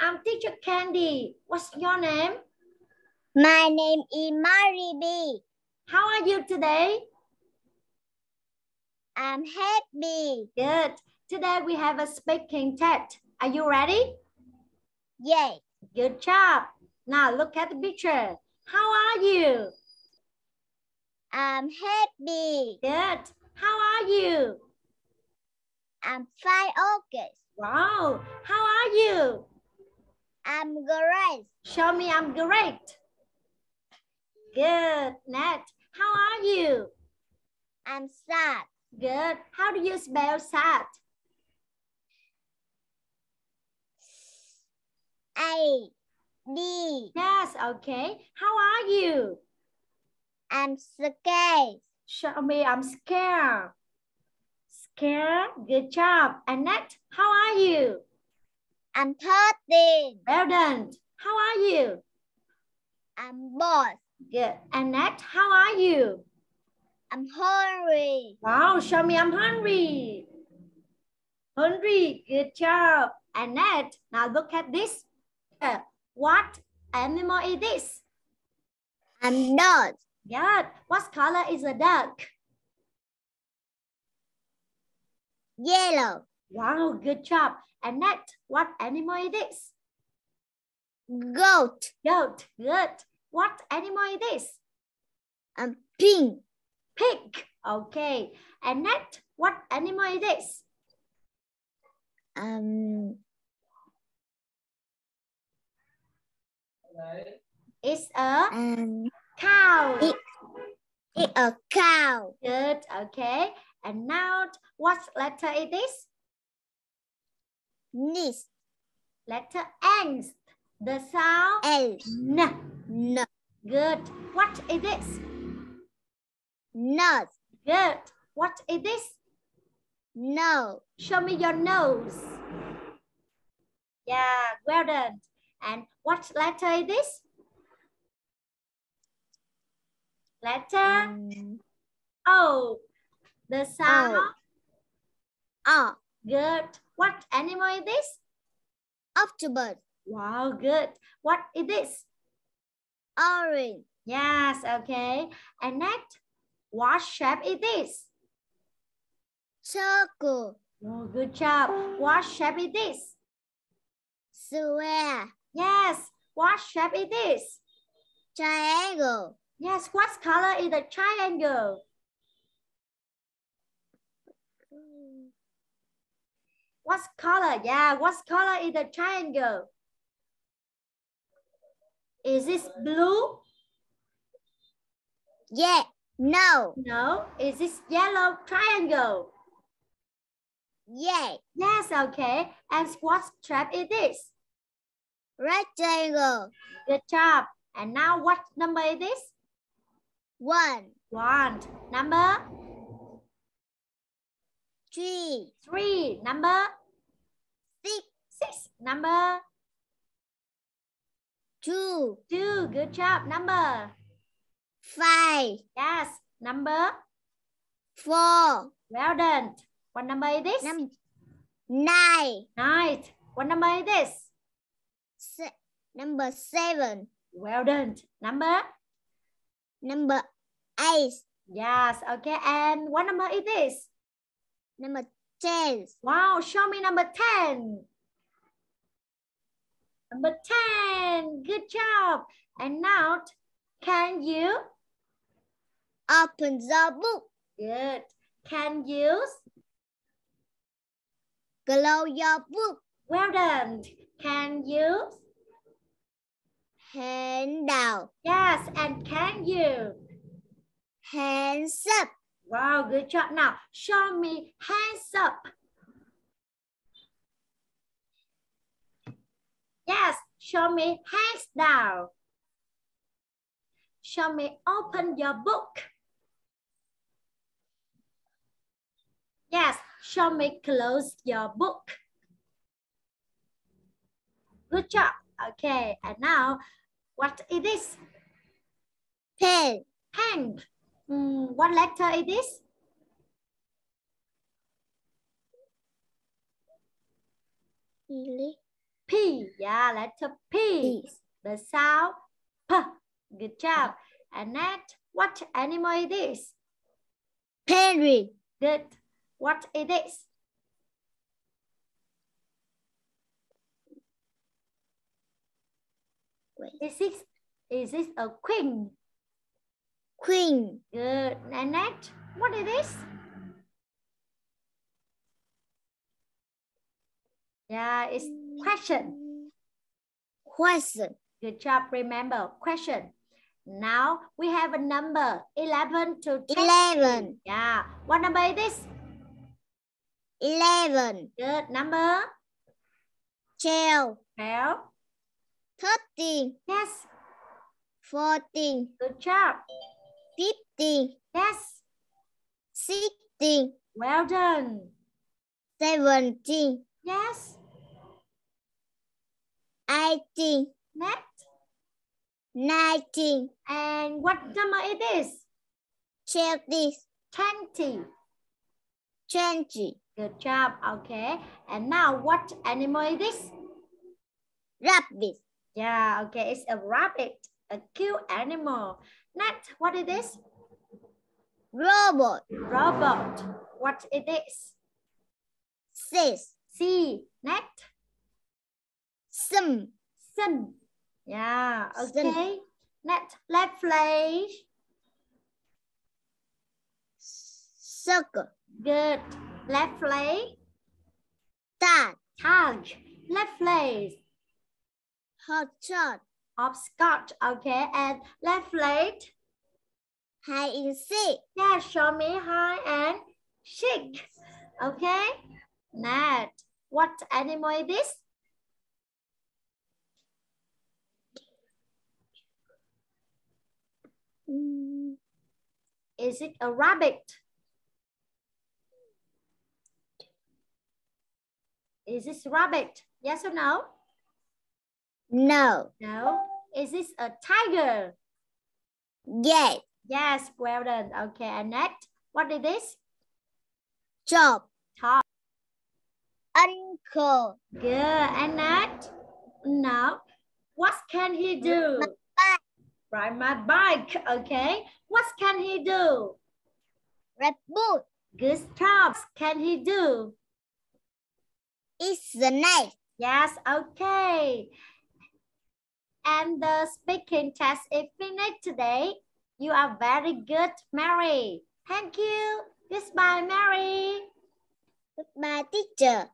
I'm teacher Candy. What's your name? My name is Mary B. How are you today? I'm happy. Good. Today we have a speaking test. Are you ready? Yes, Good job. Now look at the picture. How are you? I'm happy. Good. How are you? I'm fine, August. Wow. How are you? I'm great. Show me I'm great. Good. Nat, how are you? I'm sad. Good. How do you spell sad? A D. Yes, okay. How are you? I'm scared. Show me I'm scared. Scared. Good job. Annette, how are you? I'm thirteen. Well done. How are you? I'm bored. Good. And Annette, how are you? I'm hungry. Wow, show me I'm hungry. Hungry. Good job. Annette, now look at this. Uh, what animal is this? I'm not. Good. What color is a duck? Yellow. Wow, good job. Annette, what animal is this? Goat. Goat. Good. What animal is this? I'm pink. Pig. Okay. Annette, what animal is this? Um, It's a um, cow. It- it's a cow. Good. Okay. And now, what letter is this? This Letter N. The sound L. N. No. Good. What is this? Nose. Good. What is this? No. Show me your nose. Yeah, well done. And what letter is this? Letter Um, O. The sound. oh, Good. What animal is this? octopus. Wow, good. What is this? Orange. Yes, okay. And next, what shape is this? Circle. Oh, good job. What shape is this? Square. Yes. What shape is this? Triangle. Yes. What color is the triangle? What color? Yeah. What color is the triangle? Is this blue? Yeah. No. No. Is this yellow triangle? Yeah. Yes. Okay. And what shape is this? Rectangle. Good job. And now what number is this? One. One. Number Three. three. Number. Number Two. two. Good job. Number Five. yes. Number Four. well done. What number is this? Num nine. Nine. What number is this? Se number seven. Well done. Number Number eight. yes. Okay. And what number is this? Number ten. Wow. Show me number ten. Number ten. Good job. And now, can you? Open the book. Good. Can you? Close your book. Well done. Can you? Hand down. Yes. And can you? Hands up. Wow. Good job. Now, show me hands up. Yes. Show me hands down. Show me open your book. Yes. Show me close your book. Good job. Okay. And now, what is this? Pen. Pen. Hmm, what letter is this? Really? P. Yeah, letter P. The sound P. Good job. Annette, what animal is this? Penguin. Good. What is this? Wait. Is this, is this a queen? Queen. Good. Annette, what is this? Yeah, it's question. Question. Good job. Remember, question. Now we have a number 11 to 20. Eleven. Yeah. What number is this? Eleven. Good. Number Twelve. 12. Thirteen. Yes. Fourteen. Good job. Fifteen. Yes. Sixteen. Well done. Seventeen. Yes. Eighteen. Next. Nineteen. And what number is this? Twenty. 20. Twenty. Good job. Okay. And now what animal is this? Rabbit. Yeah, okay. It's a rabbit. A cute animal. Next, what is this? Robot. Robot. What is this? Six. C. Next. Some. Sun. Yeah, okay. Next, left flash. Circle. Good. Left flash. Tag. Tag. Left flash. Hot shot. Hopscotch. Okay. And left flash. Hide and seek. Yeah, show me high and shake. Okay. Next, what animal is this? Mm, is it a rabbit? Is this rabbit? Yes or no? No. No. Is this a tiger? Yes. Yes, well done. Okay, Annette, what is this? Job. Top. Uncle. Good, Annette. Now, what can he do? Ride my bike. Okay. What can he do? Red boot. Good job. Can he do? It's the night. Yes, okay. And the speaking test is finished today. You are very good, Mary. Thank you. Goodbye, Mary. Goodbye, teacher.